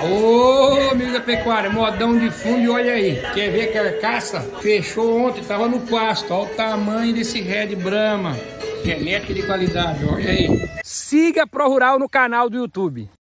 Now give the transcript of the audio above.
Ô, amigo da pecuária, modão de fundo e olha aí. Quer ver a carcaça fechou ontem, tava no pasto. Olha o tamanho desse Red Brahma. Genética de qualidade, olha aí. Siga Pro Rural no canal do YouTube.